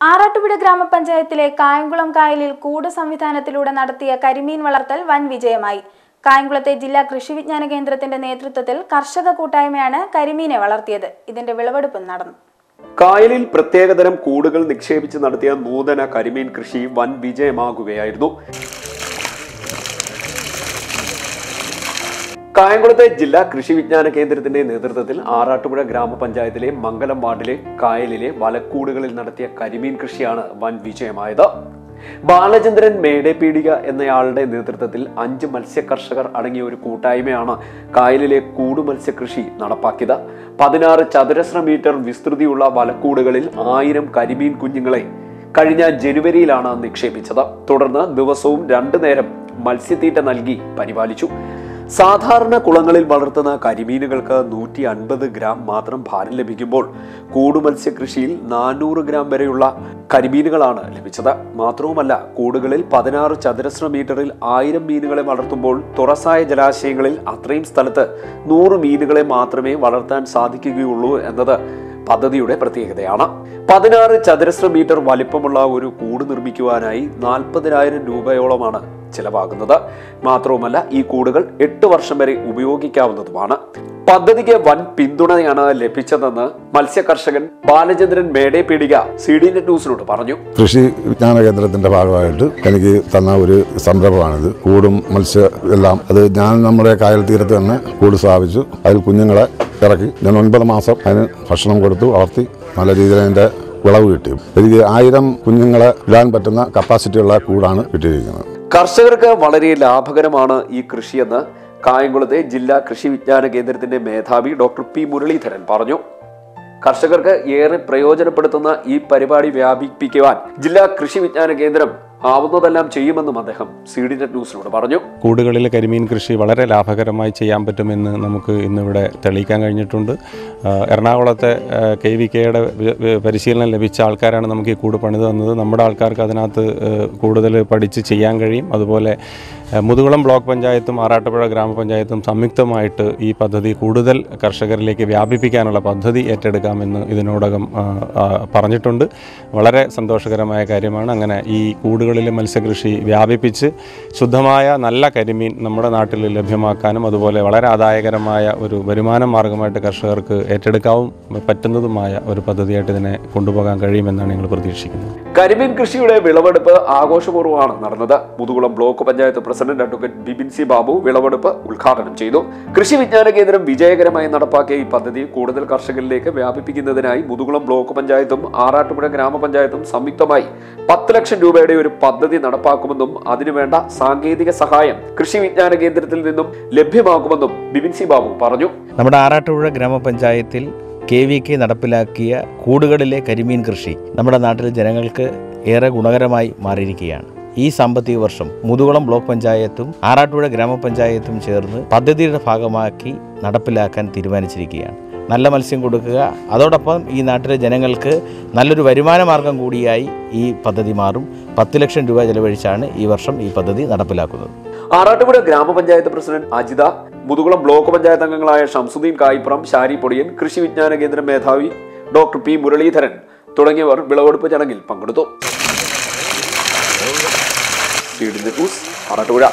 ആറാട്ടുപുഴ ഗ്രാമപഞ്ചായത്തിലെ കായംകുളം കായലിൽ കൂട് സംവിധാനത്തിലൂടെ നടത്തിയ കരിമീൻ വളർത്തൽ വൻ വിജയമായി. കായംകുളത്തെ ജില്ലാ കൃഷി വിജ്ഞാന കേന്ദ്രത്തിന്റെ നേതൃത്വത്തിൽ കർഷക കൂട്ടായ്മയാണ് കരിമീനെ വളർത്തിയത്. ഇതിന്റെ വിളവെടുപ്പ് നടന്നു. കായലിൽ പ്രത്യേകതരം കൂടുകൾ നിക്ഷേപിച്ച് നടത്തിയ നൂതന കരിമീൻ കൃഷി വൻ വിജയമാകുകയായിരുന്നു. കായംകുളത്തെ ജില്ലാ കൃഷി വിജ്ഞാന കേന്ദ്രത്തിന്റെ നേതൃത്വത്തിൽ ആറാട്ടുപുഴ ഗ്രാമപഞ്ചായത്തിലെ മംഗലം വാർഡിലെ കായലിലെ വലക്കൂടുകളിൽ നടത്തിയ കരിമീൻ കൃഷിയാണ് വൻ വിജയമായത്. ബാലചന്ദ്രൻ മേടേപീടിക എന്നയാളുടെ നേതൃത്വത്തിൽ അഞ്ച് മത്സ്യ കർഷകർ അടങ്ങിയ ഒരു കൂട്ടായ്മയാണ് കായലിലെ കൂടു മത്സ്യകൃഷി നടപ്പാക്കിയത്. പതിനാറ് ചതുരശ്ര മീറ്റർ വിസ്തൃതിയുള്ള വലക്കൂടുകളിൽ ആയിരം കരിമീൻ കുഞ്ഞുങ്ങളെ കഴിഞ്ഞ ജനുവരിയിലാണ് നിക്ഷേപിച്ചത്. തുടർന്ന് ദിവസവും രണ്ടു നേരം മത്സ്യത്തീറ്റ നൽകി പരിപാലിച്ചു. സാധാരണ കുളങ്ങളിൽ വളർത്തുന്ന കരിമീനുകൾക്ക് നൂറ്റി അൻപത് ഗ്രാം മാത്രം ഭാരം ലഭിക്കുമ്പോൾ കൂടുമത്സ്യ കൃഷിയിൽ നാനൂറ് ഗ്രാം വരെയുള്ള കരിമീനുകളാണ് ലഭിച്ചത്. മാത്രവുമല്ല കൂടുകളിൽ പതിനാറ് ചതുരശ്ര മീറ്ററിൽ ആയിരം മീനുകളെ വളർത്തുമ്പോൾ തുറസായ ജലാശയങ്ങളിൽ അത്രയും സ്ഥലത്ത് നൂറ് മീനുകളെ മാത്രമേ വളർത്താൻ സാധിക്കുകയുള്ളൂ എന്നത് പദ്ധതിയുടെ പ്രത്യേകതയാണ്. പതിനാറ് ചതുരശ്ര മീറ്റർ വലിപ്പമുള്ള ഒരു കൂട് നിർമ്മിക്കുവാനായി നാൽപ്പതിനായിരം രൂപയോളമാണ് ചിലവാകുന്നത്. മാത്രവുമല്ല ഈ കൂടുകൾ എട്ട് വർഷം വരെ ഉപയോഗിക്കാവുന്നതുമാണ്. പദ്ധതിക്ക് വൻ പിന്തുണയാണ് ലഭിച്ചതെന്ന് മത്സ്യ കർഷകൻ Balachandran Medepeedika C D net ന്യൂസിനോട് പറഞ്ഞു. കൃഷി വിജ്ഞാന കേന്ദ്രത്തിന്റെ ഭാഗമായിട്ട് എനിക്ക് തന്ന ഒരു സംരംഭമാണിത്. കൂടും മത്സ്യ എല്ലാം അത് ഞാൻ നമ്മുടെ കായൽ തീരത്ത് തന്നെ കൂട് സ്ഥാപിച്ചു. അതിൽ കുഞ്ഞുങ്ങളെ ഇറക്കി. ഞാൻ ഒൻപത് മാസം അതിന് ഭക്ഷണം കൊടുത്തു വളർത്തി. നല്ല രീതിയിൽ അതിന്റെ വിളവ് കിട്ടി. എനിക്ക് ആയിരം കുഞ്ഞുങ്ങളെ ഇടാൻ പറ്റുന്ന കപ്പാസിറ്റിയുള്ള കൂടാണ് കിട്ടിയിരിക്കുന്നത്. കർഷകർക്ക് വളരെ ലാഭകരമാണ് ഈ കൃഷിയെന്ന് കായംകുളത്തെ ജില്ലാ കൃഷി വിജ്ഞാന കേന്ദ്രത്തിന്റെ മേധാവി ഡോക്ടർ പി മുരളീധരൻ പറഞ്ഞു. കർഷകർക്ക് ഏറെ പ്രയോജനപ്പെടുത്തുന്ന ഈ പരിപാടി വ്യാപിപ്പിക്കുവാൻ ജില്ലാ കൃഷി വിജ്ഞാന കേന്ദ്രം ആവുന്നതെല്ലാം ചെയ്യുമെന്നും അദ്ദേഹം സി ഡി നെറ്റ് ന്യൂസിനോട് പറഞ്ഞു. കൂടുകളിലെ കരിമീൻ കൃഷി വളരെ ലാഭകരമായി ചെയ്യാൻ പറ്റുമെന്ന് നമുക്ക് ഇന്നിവിടെ തെളിയിക്കാൻ കഴിഞ്ഞിട്ടുണ്ട്. എറണാകുളത്തെ കെ വി കെയുടെ പരിശീലനം ലഭിച്ച ആൾക്കാരാണ് നമുക്ക് ഈ കൂട് പണിത് തന്നത്. നമ്മുടെ ആൾക്കാർക്ക് അതിനകത്ത് കൂടുതൽ പഠിച്ച് ചെയ്യാൻ കഴിയും. അതുപോലെ മുതുകുളം ബ്ലോക്ക് പഞ്ചായത്തും ആറാട്ടുപുഴ ഗ്രാമപഞ്ചായത്തും സംയുക്തമായിട്ട് ഈ പദ്ധതി കൂടുതൽ കർഷകരിലേക്ക് വ്യാപിപ്പിക്കാനുള്ള പദ്ധതി ഏറ്റെടുക്കാമെന്ന് ഇതിനോടകം പറഞ്ഞിട്ടുണ്ട്. വളരെ സന്തോഷകരമായ കാര്യമാണ്. അങ്ങനെ ഈ കൂടുകളിലെ മത്സ്യകൃഷി വ്യാപിപ്പിച്ച് ശുദ്ധമായ നല്ല കരിമീൻ നമ്മുടെ നാട്ടിൽ ലഭ്യമാക്കാനും അതുപോലെ വളരെ ആദായകരമായ ഒരു വരുമാന മാർഗമായിട്ട് കർഷകർക്ക് ഏറ്റെടുക്കാവും പറ്റുന്നതുമായ ഒരു പദ്ധതിയായിട്ട് ഇതിനെ കൊണ്ടുപോകാൻ കഴിയുമെന്നാണ് ഞങ്ങൾ പ്രതീക്ഷിക്കുന്നത്. കരിമീൻ കൃഷിയുടെ വിളവെടുപ്പ് ആഘോഷപൂർവമാണ് നടന്നത്. Muthukulam block panchayat president advocate Bibin C Babu വിളവെടുപ്പ് ഉദ്ഘാടനം ചെയ്തു. കൃഷി വിജ്ഞാന കേന്ദ്രം വിജയകരമായി നടപ്പാക്കിയ ഈ പദ്ധതി കൂടുതൽ കർഷകരിലേക്ക് വ്യാപിപ്പിക്കുന്നതിനായി മുതുകുളം ബ്ലോക്ക് പഞ്ചായത്തും ആറാട്ടുപുഴ ഗ്രാമപഞ്ചായത്തും സംയുക്തമായി പത്ത് ലക്ഷം രൂപയുടെ ഒരു പദ്ധതി നടപ്പാക്കുമെന്നും അതിനുവേണ്ട സാങ്കേതിക സഹായം കൃഷി വിജ്ഞാന കേന്ദ്രത്തിൽ നിന്നും ലഭ്യമാക്കുമെന്നും ബിബിൻ സി ബാബു പറഞ്ഞു. നമ്മുടെ ആറാട്ടുപുഴ ഗ്രാമപഞ്ചായത്തിൽ കെ വി കെ നടപ്പിലാക്കിയ കൂടുകളിലെ കരിമീൻ കൃഷി നമ്മുടെ നാട്ടിലെ ജനങ്ങൾക്ക് ഏറെ ഗുണകരമായി മാറിയിരിക്കുകയാണ്. ഈ സാമ്പത്തിക വർഷം മുതുകുളം ബ്ലോക്ക് പഞ്ചായത്തും ആറാട്ടുപുഴ ഗ്രാമപഞ്ചായത്തും ചേർന്ന് പദ്ധതിയുടെ ഭാഗമാക്കി നടപ്പിലാക്കാൻ തീരുമാനിച്ചിരിക്കുകയാണ്. നല്ല മത്സ്യം കൊടുക്കുക. അതോടൊപ്പം ഈ നാട്ടിലെ ജനങ്ങൾക്ക് നല്ലൊരു വരുമാന മാർഗം കൂടിയായി ഈ പദ്ധതി മാറും. പത്ത് ലക്ഷം രൂപ ചെലവഴിച്ചാണ് ഈ വർഷം ഈ പദ്ധതി നടപ്പിലാക്കുന്നത്. ആറാട്ടുപുഴ ഗ്രാമപഞ്ചായത്ത് പ്രസിഡന്റ് അജിത മുതുകുളം ബ്ലോക്ക് പഞ്ചായത്ത് അംഗങ്ങളായ ഷംസുദ്ദീൻ കായിപ്പുറം ഷാരി പൊടിയൻ കൃഷി വിജ്ഞാന കേന്ദ്ര മേധാവി ഡോക്ടർ പി മുരളീധരൻ തുടങ്ങിയവർ വിളവെടുപ്പ് ചടങ്ങിൽ പങ്കെടുത്തു. സീഡിൻ്റെ ജ്യൂസ് പറട്ടുപുഴ